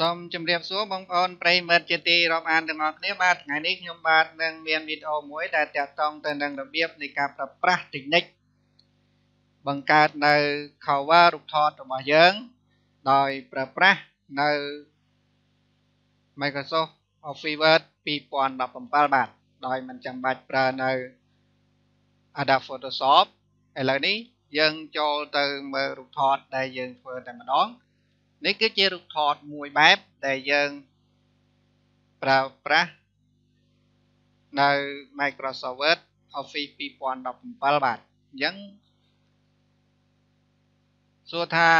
សូមជម្រាបសួរបងប្អូនប្រិយមិត្តជាទីរាប់អានទាំងអស់គ្នាបាទថ្ងៃនេះខ្ញុំបាទនឹងមានវីដេអូមួយដែលតាក់ទងទៅនឹងរបៀបនៃការប្រើប្រាស់ technique បង្កើតនៅ cover រូបថតរបស់យើង ដោយប្រើប្រាស់នៅ Microsoft Office Word 2017បាទដោយមិនចាំបាច់ប្រើនៅ Adobe Photoshop ឥឡូវនេះយើងចូលទៅមើលរូបថតដែលយើងធ្វើតែម្ដង នេះគឺជារូបថតមួយបែបដែលយើងប្រើប្រាស់នៅ Microsoft Word Office 2017បាទអញ្ចឹងសួរថា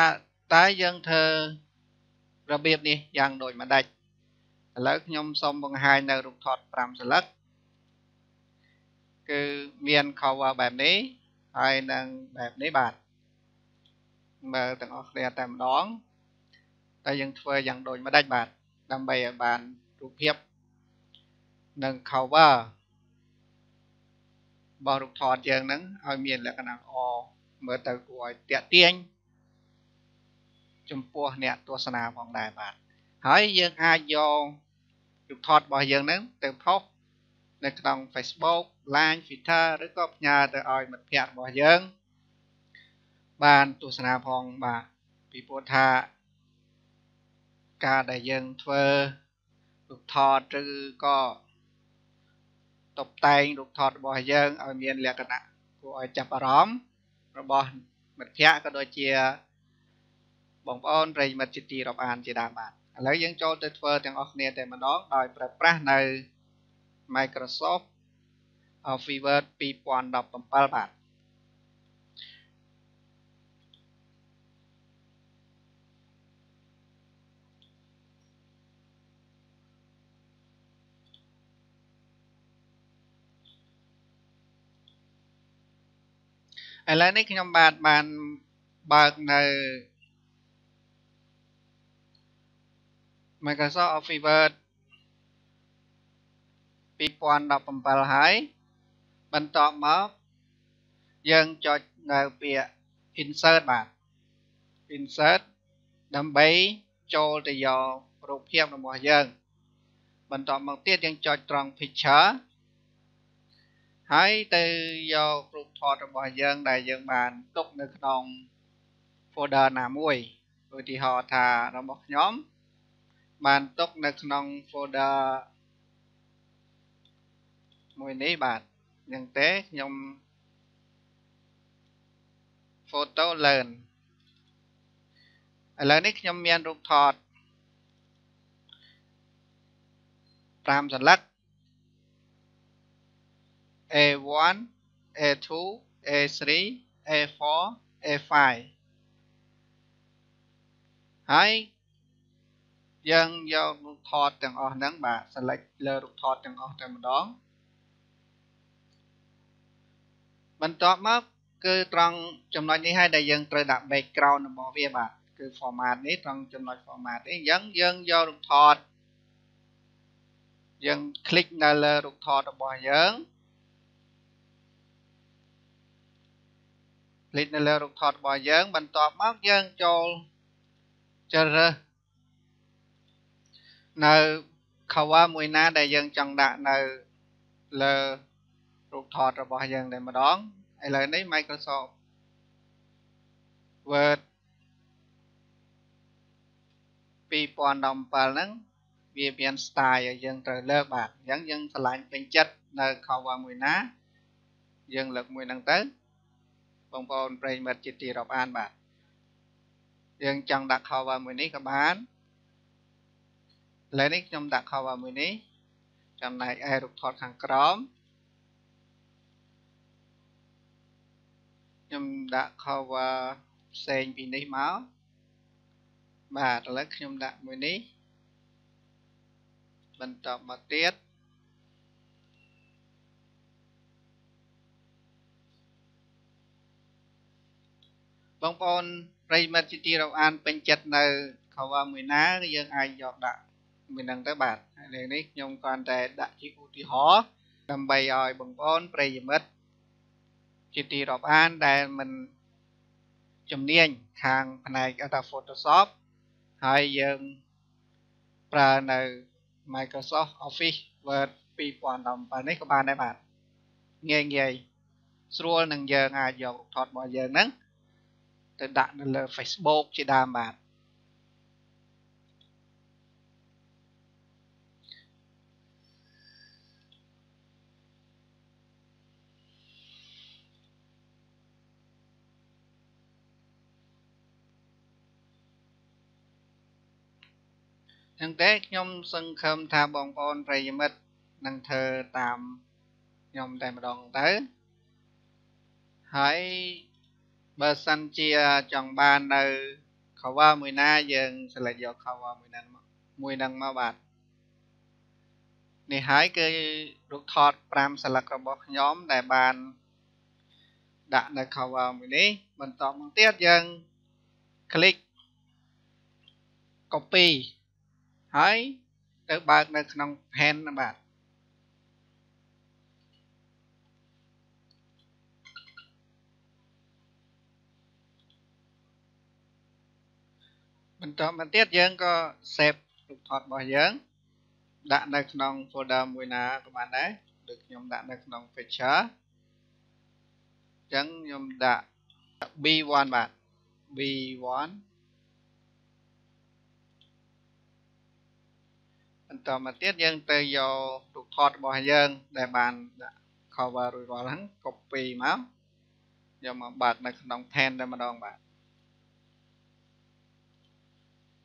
តើយើងធ្វើរបៀបនេះយ៉ាងដូចម្ដេចឥឡូវខ្ញុំសូមបង្ហាញនៅរូបថត5សន្លឹកគឺមាន cover បែបនេះហើយនឹងបែបនេះបាទមើលទាំងអស់គ្នាតែម្ដង តែយើងធ្វើយ៉ាងដូចម្ដេចបាទដើម្បីឲ្យបានរូបភាពនិង cover របស់រូបថតយើងហ្នឹងឲ្យមានលក្ខណៈល្អមើលទៅគួរឲ្យតាក់ទាញចំពោះអ្នកទស្សនាផងដែរបាទហើយយើងអាចយករូបថតរបស់យើងហ្នឹងទៅផុសនៅក្នុង Facebook, Line, Twitter ឬក៏ផ្ញើទៅឲ្យមិត្តភ័ក្តិរបស់យើងបានទស្សនាផងបាទពីព្រោះថា ការដែលយើងធ្វើរូបថតឬក៏តុបតែងរូបថតរបស់យើងឲ្យមានលក្ខណៈគួរឲ្យចាប់អារម្មណ៍របស់មិត្តភ័ក្តិក៏ដូចជាបងប្អូនប្រិយមិត្តជាទីរាប់អានជាដើមបាទឥឡូវយើងចូលទៅធ្វើទាំងអស់គ្នាតែម្ដងដោយប្រើប្រាស់នៅ Microsoft Office Word 2017បាទ ឥឡូវនេះខ្ញុំបាទបានបើកនៅ Microsoft Office Word 2017ហើយបន្ទាប់មកយើងចុចនៅពាក្យ insert បាទ insert ដើម្បីចូលទៅយករូបភាពរបស់យើង បន្ទាប់មកទៀតយើងចុចត្រង់ picture ហើយទៅយករូបថតរបស់យើងដែលយើងបានទុកនៅក្នុង folder ណាមួយឧទាហរណ៍ថារបស់ខ្ញុំ បានទុកនៅក្នុង folder មួយនេះបាទយ៉ាងទេខ្ញុំ photo learn ឥឡូវនេះខ្ញុំមានរូបថត5សន្លឹក A1 A2 A3 A4 A5 ហើយយើងយករូបថតទាំងអស់ហ្នឹងបាទ select លើរូបថតទាំងអស់តែម្ដងបន្ទាប់មកគឺត្រង់ចំណុចនេះហើយដែលយើងត្រូវដាក់ background របស់វាបាទគឺ format នេះត្រង់ចំណុច format នេះអញ្ចឹងយើងយករូបថតយើង click នៅលើរូបថតរបស់យើង คลิกនៅលើរូបថតរបស់យើងបន្ទាប់មកយើងចូលជ្រើសរើសនៅ cover មួយណាដែលយើងចង់ដាក់នៅលើរូបថតរបស់យើងតែម្ដងឥឡូវនេះ Microsoft Word 2017ហ្នឹងវាមាន style ឲ្យយើងត្រូវលើកបាទអញ្ចឹងយើងឆ្លាញ់ពេញចិត្តនៅ cover មួយណាយើងលើកមួយហ្នឹងទៅ បងប្អូនប្រិយមិត្តជាទីរាប់អានបាទយើងចង់ដាក់ cover មួយនេះក៏បានឥឡូវនេះខ្ញុំដាក់ cover មួយនេះចំណែកឯរូបថតខាងក្រោមខ្ញុំដាក់ cover ផ្សេងពីនេះមកបាទឥឡូវខ្ញុំដាក់មួយនេះបន្តមកទៀត បងប្អូនប្រិមិត្តជាទីរកអានពេញចិត្តនៅ cover មួយណាគឺយើងអាចយកដាក់មួយនឹងទៅបាទហើយនេះខ្ញុំគ្រាន់តែដាក់ជាឧទាហរណ៍ដើម្បីឲ្យបងប្អូនប្រិយមិត្តជាទីរាប់អានដែលមិនជំនាញខាងផ្នែក Adobe Photoshop ហើយយើងប្រើនៅ Microsoft Office Word 2017នេះក៏បានដែរបាទងាយងាយស្រួលនឹងយើងអាចយករូបថតរបស់យើងហ្នឹង ទៅដាក់នៅលើ Facebook ជាដើមបាទចឹងទេខ្ញុំសង្ឃឹមថាបងប្អូនប្រិយមិត្តនឹងធ្វើតាមខ្ញុំតែម្ដងទៅហើយ បើសិនជាចង់បាននៅ cover មួយណាយើង select យក cover មួយហ្នឹងមួយហ្នឹងមកបាទនេះហើយគឺរូបថត5ស្លឹករបស់ខ្ញុំដែលបានដាក់នៅ cover មួយនេះបន្តមកទៀតយើង click copy ហើយទៅបើកនៅក្នុង pen បាទ បន្តមកទៀតយើងក៏ save រូបថតរបស់យើង ដាក់នៅក្នុង folder មួយណាក៏បានដែរដូចខ្ញុំដាក់នៅក្នុង picture អញ្ចឹងខ្ញុំដាក់ B1 បាទ B1 បន្តមកទៀតយើងទៅយករូបថតរបស់យើង ដែលបានដាក់ cover រួចរាល់ហ្នឹង copy មកយកមកបើកនៅក្នុង pen តែម្ដងបាទ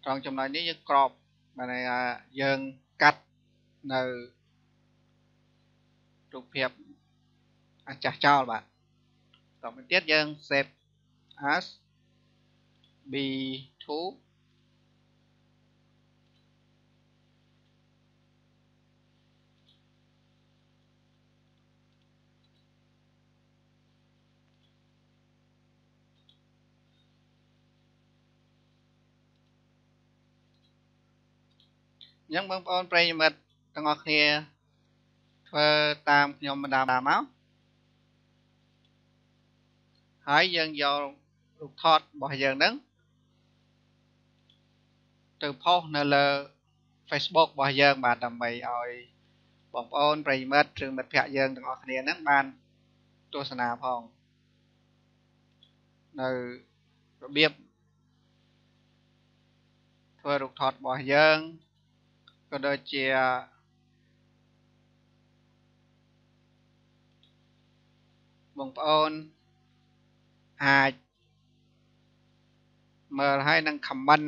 ត្រង់ចំណុចនេះយើងក្របបានន័យថាយើងកាត់នៅរូបភាពអាចាស់ចោលបាទតទៅទៀតយើង save as b2 អញ្ចឹងបងប្អូនប្រិយមិត្តទាំងអស់គ្នាធ្វើតាមខ្ញុំបណ្ដាបណ្ដាមកហើយយើងយករូបថតរបស់យើងហ្នឹងទៅផុសនៅលើ Facebook របស់យើងបាទដើម្បីឲ្យបងប្អូនប្រិយមិត្តឬមិត្តភ័ក្តិយើងទាំងអស់គ្នាហ្នឹងបានទស្សនាផងនៅរបៀបធ្វើរូបថតរបស់យើង ក៏ដូចជាបងប្អូនអាចមើលហើយនឹង comment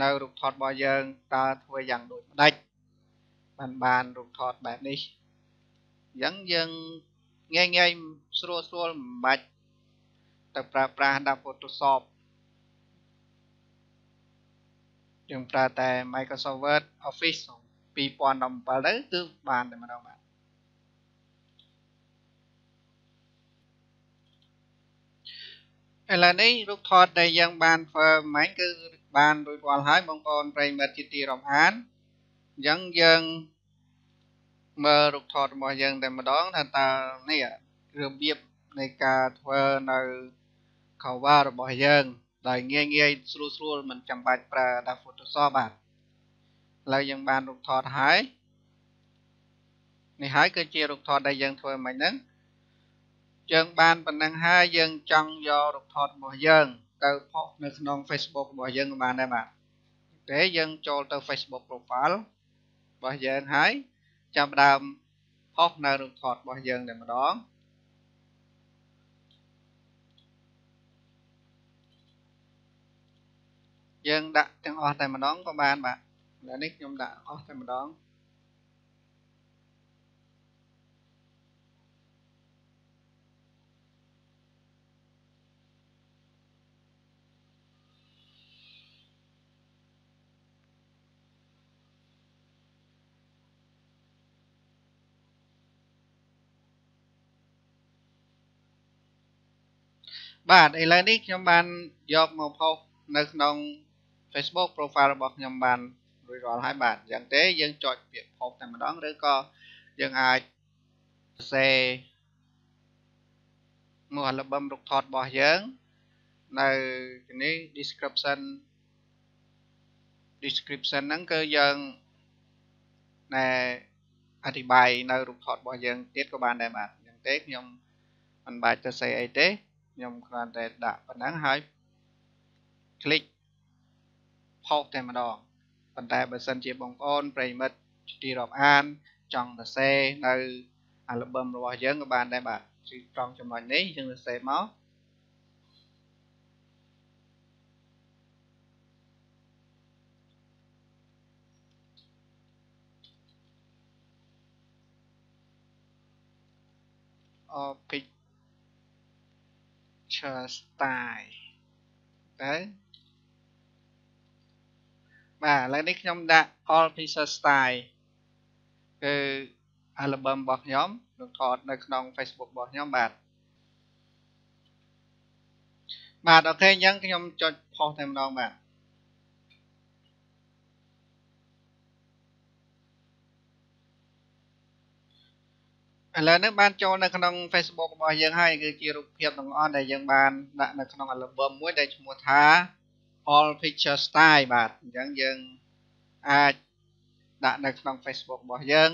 នៅរូបថតរបស់យើងតើធ្វើយ៉ាងដូចម្ដេចបានបានរូបថតបែបនេះអញ្ចឹងយើងងាយងាយស្រួលស្រួលមិនបាច់ទៅប្រើប្រាស់ដាក់ Photoshop យើងប្រើតែ Microsoft Word Office 2017ទៅគឺបានតែម្ដងបាទឥឡូវនេះរូបថតដែលយើងបានធ្វើមិញគឺបានរួចរាល់ហើយបងប្អូនប្រិយមិត្តជាទីរាប់អានអញ្ចឹងយើងមើលរូបថតរបស់យើងតែម្ដងថាតើនេះរបៀបនៃការធ្វើនៅ cover របស់យើង ដោយងាយងាយស្រួលស្រួលមិនចាំបាច់ប្រើដាក់ Photoshop បាទឥឡូវយើងបានរូបថតហើយនេះហើយគឺជារូបថតដែលយើងធ្វើមិញហ្នឹងយើងបានប៉ុណ្ណឹងហើយយើងចង់យករូបថតរបស់យើង ទៅផុសនៅក្នុង Facebook របស់យើងក៏បានដែរបាទទេយើងចូលទៅ Facebook profile របស់យើងហើយចាប់ផ្ដើមផុសនៅរូបថតរបស់យើងតែម្ដង យើងដាក់ទាំងអស់តែម្ដងក៏បានបាទឥឡូវនេះខ្ញុំដាក់អស់តែម្ដងបាទឥឡូវនេះខ្ញុំបានយកមកផុសនៅក្នុង Facebook profile របស់ខ្ញុំបានរួចរាល់ហើយបាទអញ្ចឹងទេយើងចុចពាក្យផុសតែម្ដងឬក៏យើងអាចសេមក album រូបថតរបស់យើងនៅនេះ description description ហ្នឹងគឺយើងណែអธิบายនៅរូបថតរបស់យើងទៀតក៏បានដែរបាទអញ្ចឹងទេខ្ញុំមិនបាច់ទៅសេអីទេខ្ញុំគ្រាន់តែដាក់ប៉ុណ្ណឹងហើយ click post តែម្ដងប៉ុន្តែបើសិនជាបងប្អូនប្រិមិត្តទីរាប់អាន ចង់សរសេរនៅ album របស់យើងក៏បានដែរបាទគឺត្រង់ចំណុចនេះយើងសរសេរមកអ picture style ទៅ បាទឥឡូវនេះខ្ញុំដាក់ all picture style គឺ album របស់ខ្ញុំនឹងថតនៅក្នុង Facebook របស់ខ្ញុំបាទបាទអូខេអញ្ចឹងខ្ញុំចុចផុសតែម្ដងបាទឥឡូវនេះបានចូលនៅក្នុង Facebook របស់យើងហើយគឺជារូបភាពទាំងអស់ដែលយើងបានដាក់នៅក្នុង album មួយដែលឈ្មោះថា all picture style បាទអញ្ចឹងយើងអាចដាក់នៅក្នុង Facebook របស់យើង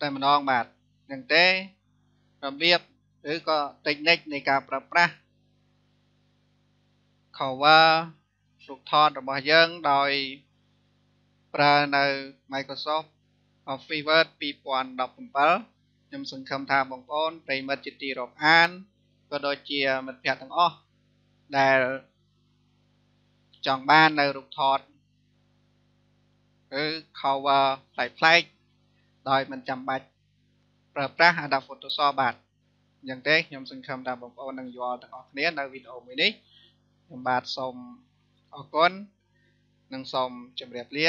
តែម្ដងបាទអញ្ចឹងទេរបៀបឬក៏ technique នៃការប្រើប្រាស់ cover រូបថតរបស់យើងដោយប្រើនៅ Microsoft Office Word 2017ខ្ញុំសង្ឃឹមថាបងប្អូនប្រិមិត្តជាទីរាប់អាន ក៏ដូចជាមិត្តភ័ក្តិទាំងអស់ដែលចង់បាននៅរូបថតឬ cover ផ្លែកៗដោយមិនចាំបាច់ប្រើប្រាស់ Adobe Photoshop បាទអញ្ចឹងទេខ្ញុំសង្ឃឹមថាបងប្អូននឹងយល់ទាំងអស់គ្នានៅវីដេអូមួយនេះខ្ញុំបាទសូមអរគុណនិងសូមជម្រាបលា